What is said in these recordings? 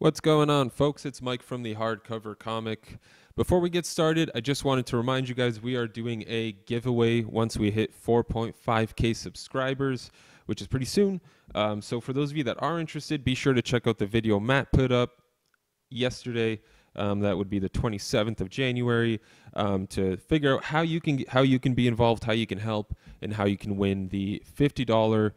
What's going on, folks? It's Mike from the Hardcover Comic. Before we get started, I just wanted to remind you guys we are doing a giveaway once we hit 4.5k subscribers, which is pretty soon. Um, so, for those of you that are interested, be sure to check out the video Matt put up yesterday. Um, that would be the 27th of January um, to figure out how you can how you can be involved, how you can help, and how you can win the $50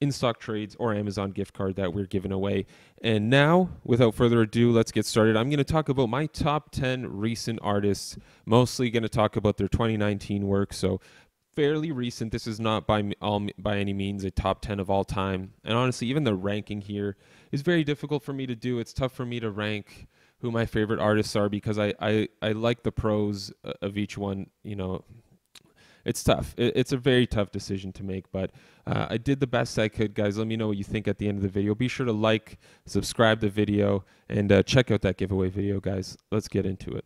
in stock trades or Amazon gift card that we're giving away. And now, without further ado, let's get started. I'm going to talk about my top 10 recent artists, mostly going to talk about their 2019 work. So, fairly recent. This is not by all by any means a top 10 of all time. And honestly, even the ranking here is very difficult for me to do. It's tough for me to rank who my favorite artists are because I I, I like the pros uh, of each one, you know, it's tough. It, it's a very tough decision to make, but uh, I did the best I could, guys. Let me know what you think at the end of the video. Be sure to like, subscribe the video, and uh, check out that giveaway video, guys. Let's get into it.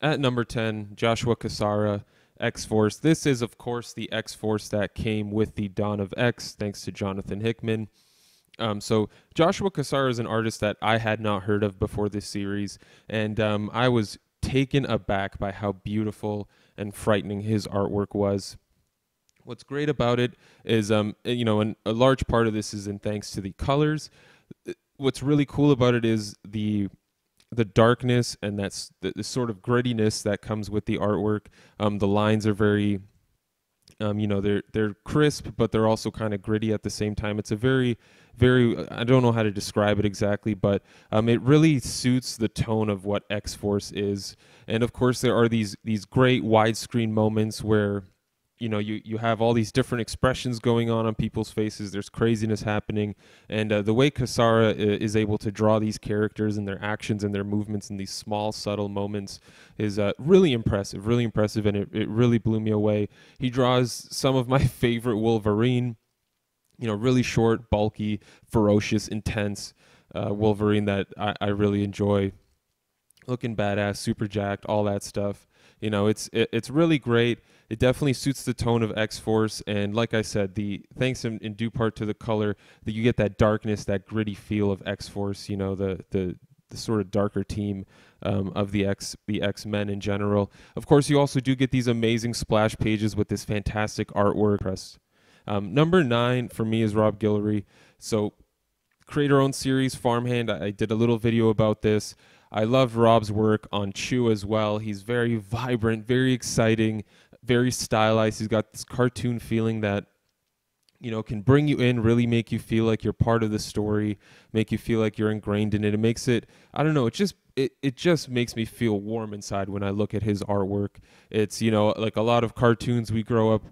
At number 10, Joshua Cassara, X Force. This is, of course, the X Force that came with the Dawn of X, thanks to Jonathan Hickman. Um, so Joshua Cassara is an artist that I had not heard of before this series, and um, I was taken aback by how beautiful and frightening his artwork was. What's great about it is, um, you know, and a large part of this is in thanks to the colors. What's really cool about it is the the darkness and that's the, the sort of grittiness that comes with the artwork. Um, the lines are very um, you know, they're they're crisp, but they're also kind of gritty at the same time. It's a very, very I don't know how to describe it exactly, but um, it really suits the tone of what X Force is. And of course, there are these these great widescreen moments where you know you you have all these different expressions going on on people's faces. There's craziness happening. And uh, the way Cassara is able to draw these characters and their actions and their movements in these small subtle moments is uh, really impressive really impressive. And it, it really blew me away. He draws some of my favorite wolverine you know really short bulky ferocious intense uh, wolverine that I, I really enjoy. Looking badass super jacked all that stuff. You know it's it, it's really great it definitely suits the tone of X Force, and like I said, the thanks in, in due part to the color that you get that darkness, that gritty feel of X Force. You know, the the the sort of darker team um, of the X the X Men in general. Of course, you also do get these amazing splash pages with this fantastic artwork. Um, number nine for me is Rob Guillory. So, create our own series, Farmhand. I, I did a little video about this. I love Rob's work on Chew as well. He's very vibrant, very exciting very stylized. He's got this cartoon feeling that you know can bring you in, really make you feel like you're part of the story, make you feel like you're ingrained in it. It makes it I don't know, it just it, it just makes me feel warm inside when I look at his artwork. It's, you know, like a lot of cartoons we grow up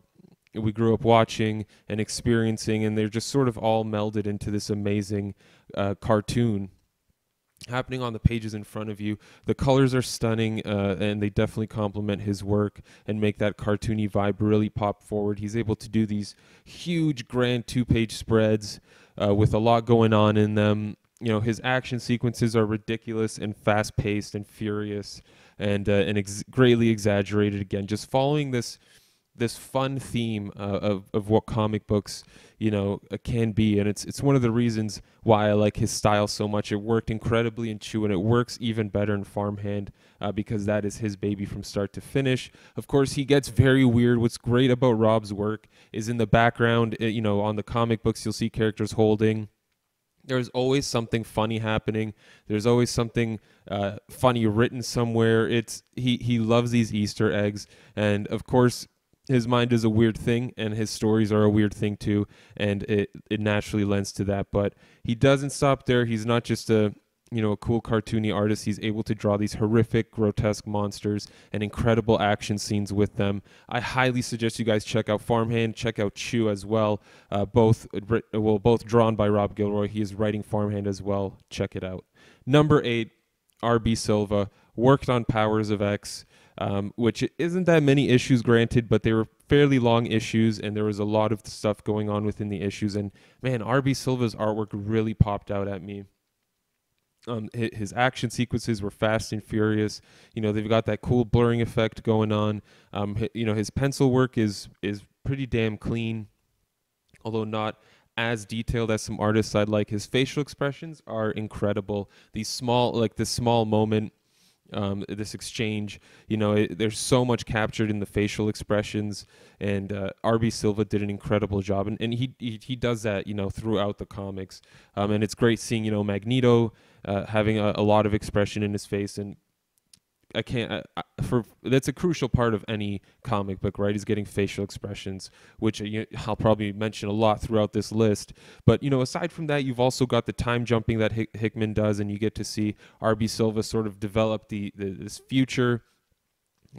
we grew up watching and experiencing and they're just sort of all melded into this amazing uh, cartoon happening on the pages in front of you. The colors are stunning, uh, and they definitely complement his work and make that cartoony vibe really pop forward. He's able to do these huge, grand two-page spreads uh, with a lot going on in them. You know, his action sequences are ridiculous and fast-paced and furious, and uh, and ex- greatly exaggerated. Again, just following this this fun theme uh, of of what comic books you know uh, can be and it's it's one of the reasons why I like his style so much. It worked incredibly in Chew and it works even better in Farmhand uh, because that is his baby from start to finish. Of course he gets very weird. What's great about Rob's work is in the background uh, you know on the comic books you'll see characters holding. There's always something funny happening. There's always something uh, funny written somewhere. It's he he loves these Easter eggs, and of course, his mind is a weird thing and his stories are a weird thing too and it, it naturally lends to that. But he doesn't stop there. He's not just a you know a cool cartoony artist. He's able to draw these horrific grotesque monsters and incredible action scenes with them. I highly suggest you guys check out farmhand. Check out chew as well. Uh, both well both drawn by rob Guillory. He is writing farmhand as well. Check it out. Number eight rb silva. Worked on powers of x um, which isn't that many issues, granted, but they were fairly long issues, and there was a lot of stuff going on within the issues. And man, RB Silva's artwork really popped out at me. Um, his action sequences were fast and furious. You know, they've got that cool blurring effect going on. Um, you know, his pencil work is is pretty damn clean, although not as detailed as some artists I'd like. His facial expressions are incredible. These small, like this small moment, um, this exchange, you know, it, there's so much captured in the facial expressions, and uh, RB Silva did an incredible job, and, and he, he he does that, you know, throughout the comics, um, and it's great seeing, you know, Magneto uh, having a, a lot of expression in his face, and I can't I, for that's a crucial part of any comic book, right? Is getting facial expressions, which uh, you, I'll probably mention a lot throughout this list. But you know, aside from that, you've also got the time jumping that Hick, Hickman does, and you get to see RB Silva sort of develop the, the this future.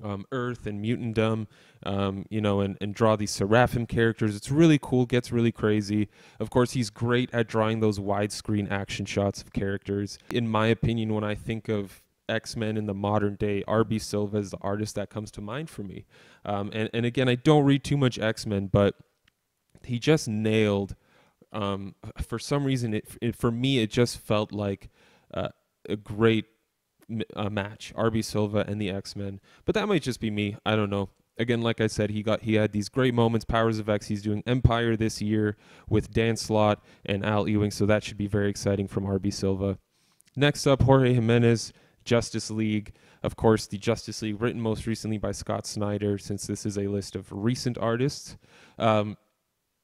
Um, Earth and mutantdom, um, you know, and, and draw these Seraphim characters. It's really cool, gets really crazy. Of course, he's great at drawing those widescreen action shots of characters. In my opinion, when I think of X Men in the modern day, RB Silva is the artist that comes to mind for me. Um, and and again, I don't read too much X Men, but he just nailed. Um, for some reason, it, it, for me it just felt like uh, a great uh, match, RB Silva and the X Men. But that might just be me. I don't know. Again, like I said, he got he had these great moments. Powers of X. He's doing Empire this year with Dan Slott and Al Ewing, so that should be very exciting from RB Silva. Next up, Jorge Jimenez. Justice League. Of course, the Justice League, written most recently by Scott Snyder, since this is a list of recent artists. Um,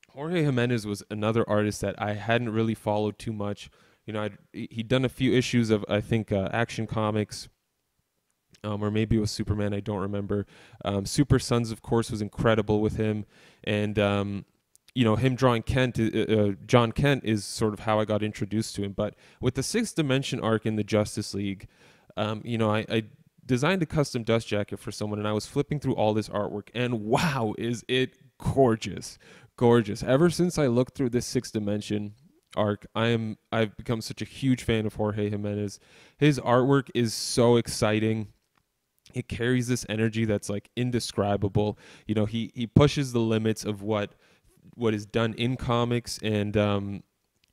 Jorge Jimenez was another artist that I hadn't really followed too much. You know, I'd, he'd done a few issues of, I think, uh, Action Comics. Um, or maybe it was Superman. I don't remember. Um, Super Sons, of course, was incredible with him, and um, you know him drawing Kent, uh, uh, Jon Kent, is sort of how I got introduced to him. But with the Sixth Dimension arc in the Justice League, um, you know, I, I designed a custom dust jacket for someone and I was flipping through all this artwork and wow, is it gorgeous. Gorgeous. Ever since I looked through this six dimension arc, I am I've become such a huge fan of Jorge Jimenez. His artwork is so exciting. It carries this energy that's like indescribable. You know, he he pushes the limits of what what is done in comics and um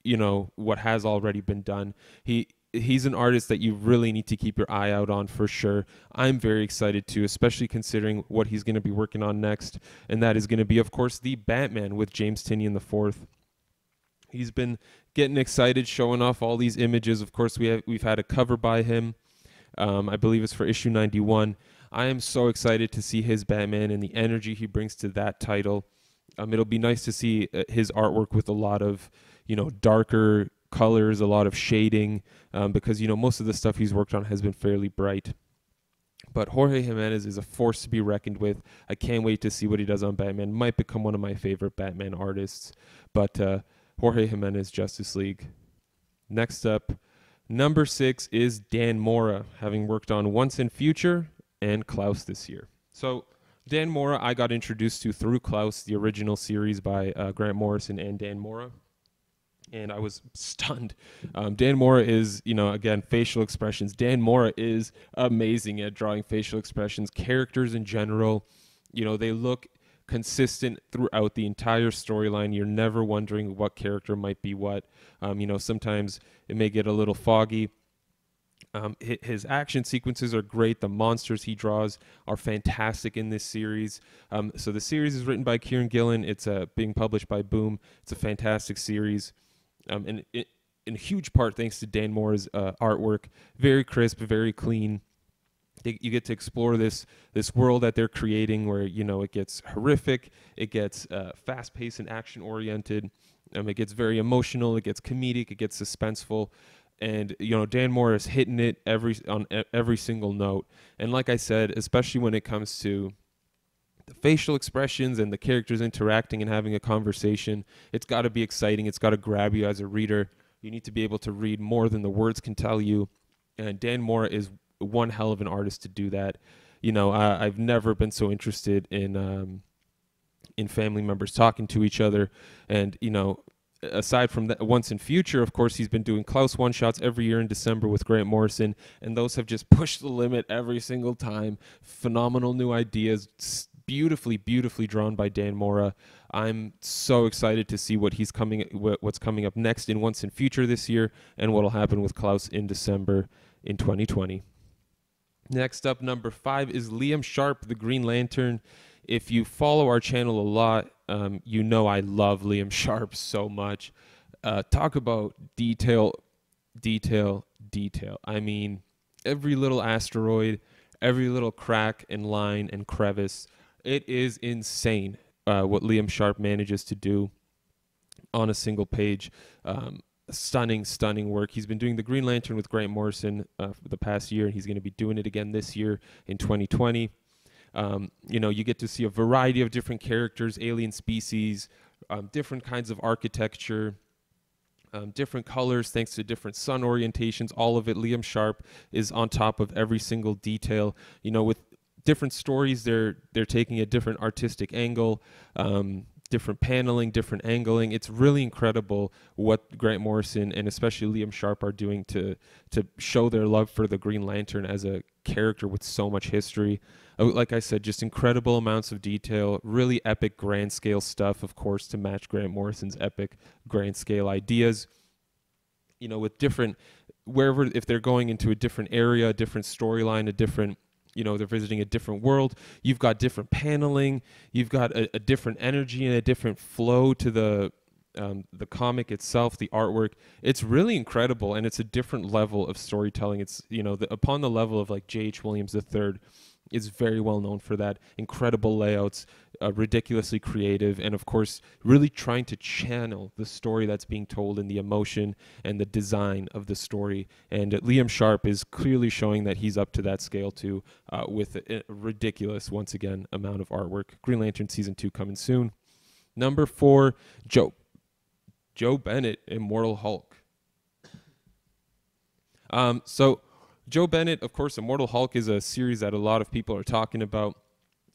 you know what has already been done. He he's an artist that you really need to keep your eye out on for sure. I'm very excited too, especially considering what he's going to be working on next, and that is going to be, of course, the Batman with James Tynion the fourth. He's been getting excited, showing off all these images. Of course, we have we've had a cover by him. Um, I believe it's for issue 91. I am so excited to see his Batman and the energy he brings to that title. Um, it'll be nice to see uh, his artwork with a lot of, you know, darker colors, a lot of shading, um, because you know most of the stuff he's worked on has been fairly bright. But Jorge Jimenez is a force to be reckoned with. I can't wait to see what he does on Batman. Might become one of my favorite Batman artists. But uh, Jorge Jimenez, Justice League. Next up, number six is Dan Mora, having worked on Once and Future and Klaus this year. So Dan Mora, I got introduced to through Klaus, the original series by uh, Grant Morrison and Dan Mora and I was stunned. Um, Dan Mora is, you know, again, facial expressions. Dan Mora is amazing at drawing facial expressions. Characters in general, you know, they look consistent throughout the entire storyline. You're never wondering what character might be what. Um, you know, sometimes it may get a little foggy. Um, his action sequences are great. The monsters he draws are fantastic in this series. Um, so the series is written by Kieron Gillen. It's uh, being published by Boom. It's a fantastic series um, and in huge part thanks to Dan Mora's uh, artwork. Very crisp, very clean. you get to explore this this world that they're creating, where you know it gets horrific, it gets uh, fast paced and action oriented. Um, it gets very emotional, it gets comedic, it gets suspenseful, and you know Dan Moore is hitting it every on every single note. And like I said, especially when it comes to the facial expressions and the characters interacting and having a conversation. It's got to be exciting. It's got to grab you as a reader. You need to be able to read more than the words can tell you. And Dan Mora is one hell of an artist to do that. You know, I, have never been so interested in um, in family members talking to each other, and you know, aside from that, once and future, of course, he's been doing Klaus one shots every year in December with Grant Morrison, and those have just pushed the limit every single time. Phenomenal new ideas, beautifully, beautifully drawn by Dan Mora. I'm so excited to see what he's coming, what's coming up next in Once and Future this year, and what'll happen with Klaus in December in 2020. Next up, number five is Liam Sharp, the Green Lantern if you follow our channel a lot, um, you know I love Liam Sharp so much. Uh, talk about detail, detail, detail. I mean, every little asteroid, every little crack and line and crevice. It is insane uh, what Liam Sharp manages to do on a single page. Um, stunning, stunning work. He's been doing the Green Lantern with Grant Morrison uh, for the past year, and he's going to be doing it again this year in 2020. Um, you know, you get to see a variety of different characters, alien species, um, different kinds of architecture, um, different colors thanks to different sun orientations. All of it, Liam Sharp is on top of every single detail. You know, with different stories, they're they're taking a different artistic angle. Um, different paneling, different angling. It's really incredible what Grant Morrison and especially Liam Sharp are doing to to show their love for the Green Lantern as a character with so much history. Uh, like I said, just incredible amounts of detail, really epic grand scale stuff, of course, to match Grant Morrison's epic grand scale ideas. You know, with different wherever if they're going into a different area, a different storyline, a different you know they're visiting a different world. You've got different paneling. You've got a, a different energy and a different flow to the um, the comic itself the artwork. It's really incredible and it's a different level of storytelling. It's you know the, upon the level of like j.h williams III is very well known for that. Incredible layouts, uh, ridiculously creative, and of course, really trying to channel the story that's being told and the emotion and the design of the story. And uh, Liam Sharp is clearly showing that he's up to that scale too, uh, with a, a ridiculous, once again, amount of artwork. Green Lantern season two coming soon. Number four, Joe. Joe Bennett, Immortal Hulk. Um, so Joe Bennett, of course, Immortal Hulk is a series that a lot of people are talking about.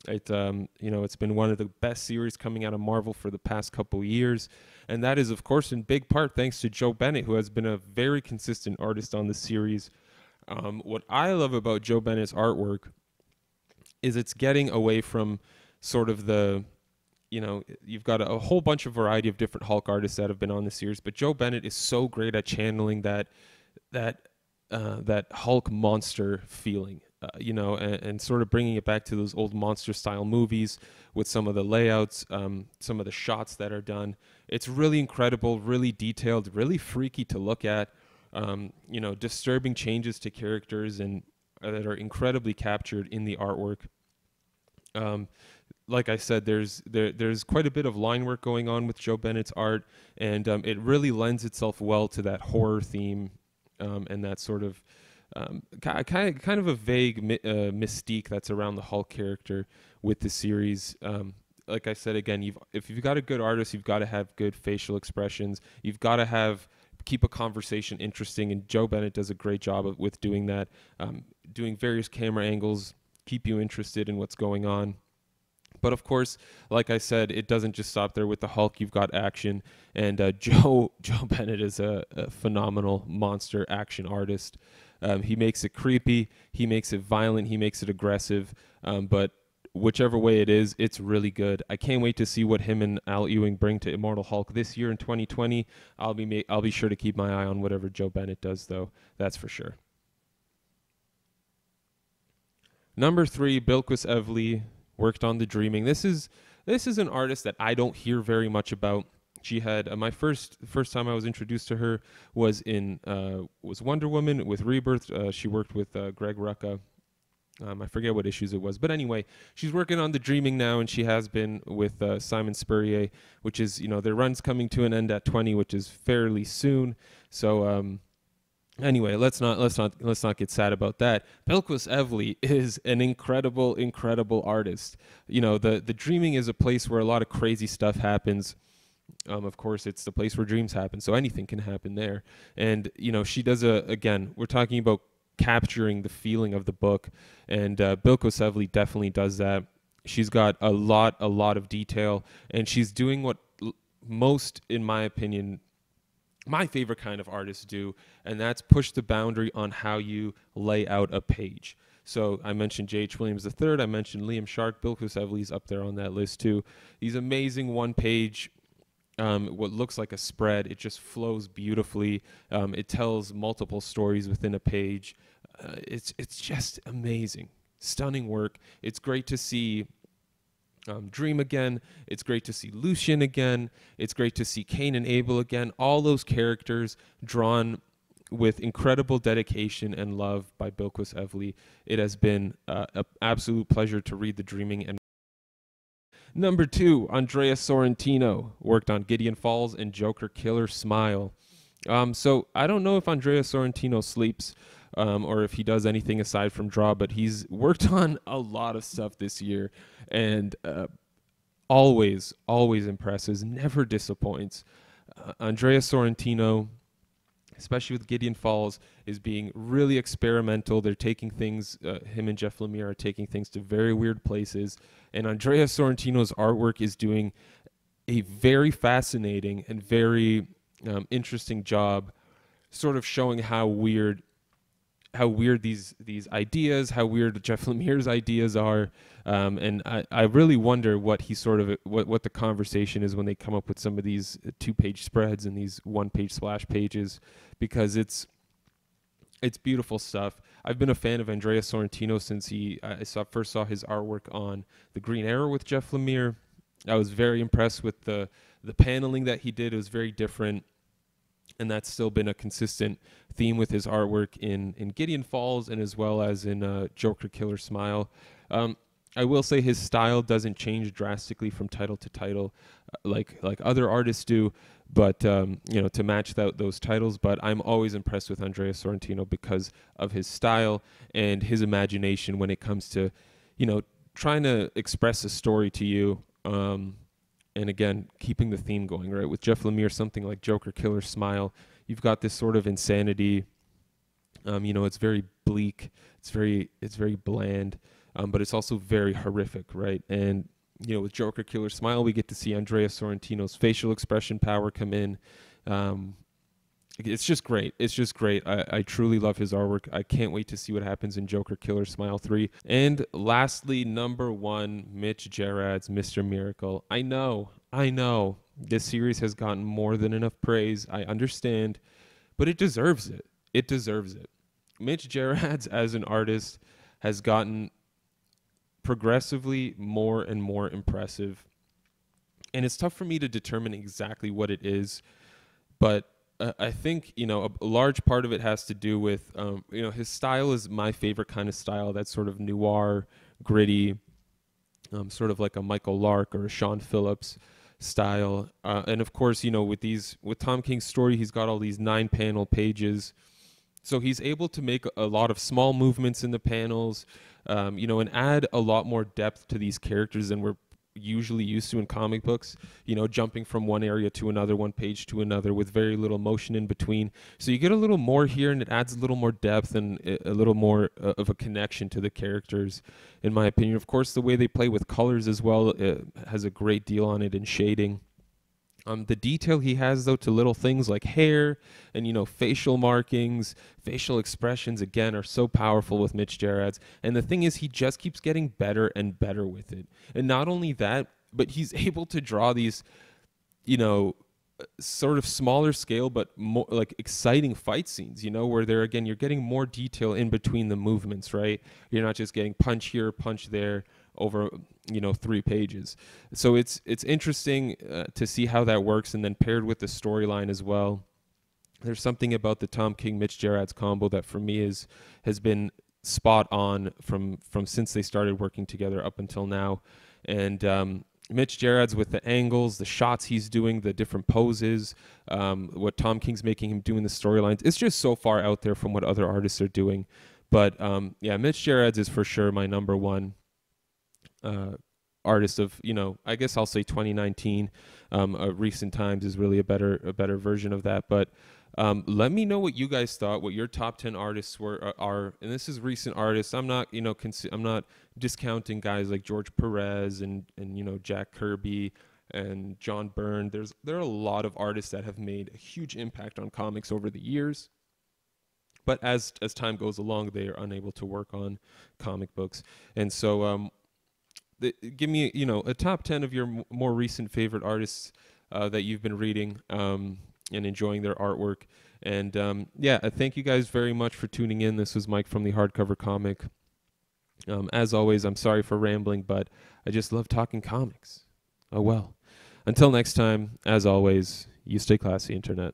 It, um, you know, it's been one of the best series coming out of Marvel for the past couple years, and that is, of course, in big part thanks to Joe Bennett, who has been a very consistent artist on the series. Um, what I love about Joe Bennett's artwork is it's getting away from sort of the you know, you've got a, a, whole bunch of variety of different Hulk artists that have been on the series, but Joe Bennett is so great at channeling that that uh, that Hulk monster feeling, uh, you know, and, and, sort of bringing it back to those old monster style movies with some of the layouts, um, some of the shots that are done. It's really incredible, really detailed, really freaky to look at. Um, you know, disturbing changes to characters and uh, that are incredibly captured in the artwork. Um, like I said, there's there, there's quite a bit of line work going on with Joe Bennett's art, and um, it really lends itself well to that horror theme um, and that sort of um, kind of kind of a vague mi- uh, mystique that's around the Hulk character with the series. Um, like I said again, you've if you've got a good artist, you've got to have good facial expressions. You've got to have keep a conversation interesting, and Joe Bennett does a great job of, with doing that, um, doing various camera angles, keep you interested in what's going on. But of course, like I said, it doesn't just stop there with the Hulk. You've got action, and uh, Joe Joe Bennett is a, a phenomenal monster action artist. Um, he makes it creepy, he makes it violent, he makes it aggressive. Um, but whichever way it is, it's really good. I can't wait to see what him and Al Ewing bring to Immortal Hulk this year in 2020. I'll be ma- I'll be sure to keep my eye on whatever Joe Bennett does, though. That's for sure. Number three, Bilquis Evely worked on the Dreaming. This is this is an artist that I don't hear very much about. She had uh, my first first time I was introduced to her was in uh, was Wonder Woman with Rebirth. Uh, she worked with uh, Greg Rucka. Um, I forget what issues it was, but anyway, she's working on the Dreaming now, and she has been with uh, Simon Spurrier, which is you know their run's coming to an end at 20, which is fairly soon. So um, Anyway, let's not let's not let's not get sad about that. Bilquis Evely is an incredible, incredible artist. You know, the the dreaming is a place where a lot of crazy stuff happens. Um, of course, it's the place where dreams happen, so anything can happen there. And you know, she does a again. We're talking about capturing the feeling of the book, and uh, Evely definitely does that. She's got a lot, a lot of detail, and she's doing what most, in my opinion, my favorite kind of artists do, and that's push the boundary on how you lay out a page. So I mentioned J.H. Williams III. I mentioned Liam Sharp. Bilquis Evely's up there on that list too. These amazing one-page, um, what looks like a spread. It just flows beautifully. Um, it tells multiple stories within a page. Uh, it's it's just amazing, stunning work. It's great to see um, Dream again. It's great to see Lucien again. It's great to see Cain and Abel again. All those characters drawn with incredible dedication and love by Bilquis Evely. It has been uh, an absolute pleasure to read The Dreaming and Number two, Andrea Sorrentino worked on Gideon Falls and Joker Killer Smile. Um, so I don't know if Andrea Sorrentino sleeps um, or if he does anything aside from draw, but he's worked on a lot of stuff this year and uh, always, always impresses, never disappoints. Uh, Andrea Sorrentino, especially with Gideon Falls, is being really experimental. They're taking things, uh, him and Jeff Lemire are taking things to very weird places. And Andrea Sorrentino's artwork is doing a very fascinating and very um, interesting job, sort of showing how weird how weird these these ideas, how weird Jeff Lemire's ideas are, um, and I, I really wonder what he sort of what what the conversation is when they come up with some of these two page spreads and these one page splash pages, because it's it's beautiful stuff. I've been a fan of Andrea Sorrentino since he I saw first saw his artwork on the Green Arrow with Jeff Lemire. I was very impressed with the the paneling that he did. It was very different and that's still been a consistent theme with his artwork in in Gideon Falls and as well as in uh, Joker Killer Smile. Um, I will say his style doesn't change drastically from title to title, uh, like like other artists do. But um, you know, to match that, those titles. But I'm always impressed with Andrea Sorrentino because of his style and his imagination when it comes to, you know, trying to express a story to you. Um, and again, keeping the theme going, right? With Jeff Lemire, something like Joker Killer Smile, you've got this sort of insanity. Um, you know, it's very bleak, it's very it's very bland, um, but it's also very horrific, right? And you know, with Joker Killer Smile, we get to see Andrea Sorrentino's facial expression power come in. Um, it's just great. It's just great. I, I truly love his artwork. I can't wait to see what happens in Joker Killer Smile 3. And lastly, number one, Mitch Gerads' Mr. Miracle. I know, I know this series has gotten more than enough praise. I understand, but it deserves it. It deserves it. Mitch Gerads, as an artist, has gotten progressively more and more impressive. And it's tough for me to determine exactly what it is, but I think you know a, a, large part of it has to do with um, you know his style is my favorite kind of style. That sort of noir, gritty, um, sort of like a Michael Lark or a Sean Phillips style. Uh, and of course, you know with these with Tom King's story, he's got all these nine panel pages, so he's able to make a lot of small movements in the panels. Um, you know, and add a lot more depth to these characters than we're usually used to in comic books, you know, jumping from one area to another, one page to another with very little motion in between. So you get a little more here and it adds a little more depth and a little more uh, of a connection to the characters, in my opinion. Of course, the way they play with colors as well has a great deal on it in shading. Um, the detail he has though to little things like hair and you know facial markings, facial expressions again are so powerful with Mitch Gerads. And the thing is, he just keeps getting better and better with it. And not only that, but he's able to draw these, you know, sort of smaller scale but more like exciting fight scenes you know where there again you're getting more detail in between the movements right you're not just getting punch here punch there over you know three pages so it's it's interesting uh, to see how that works and then paired with the storyline as well there's something about the Tom King Mitch Gerads combo that for me is has been spot on from from since they started working together up until now and um, Mitch Gerads with the angles, the shots he's doing, the different poses, um, what Tom King's making him do in the storylines. It's just so far out there from what other artists are doing. But um, yeah, Mitch Gerads is for sure my number one uh, artist of you know I guess I'll say 2019. Um, uh, recent times is really a better a better version of that. But um, let me know what you guys thought, what your top 10 artists were uh, are, and this is recent artists. I'm not you know cons- I'm not discounting guys like George Perez and and you know Jack Kirby and John Byrne. There's there are a lot of artists that have made a huge impact on comics over the years. But as as time goes along, they are unable to work on comic books, and so um, the, give me you know a top 10 of your m- more recent favorite artists uh, that you've been reading um, and enjoying their artwork and um, yeah thank you guys very much for tuning in this was mike from the hardcover comic Um, as always, I'm sorry for rambling, but I just love talking comics. Oh well. Until next time, as always, you stay classy, Internet.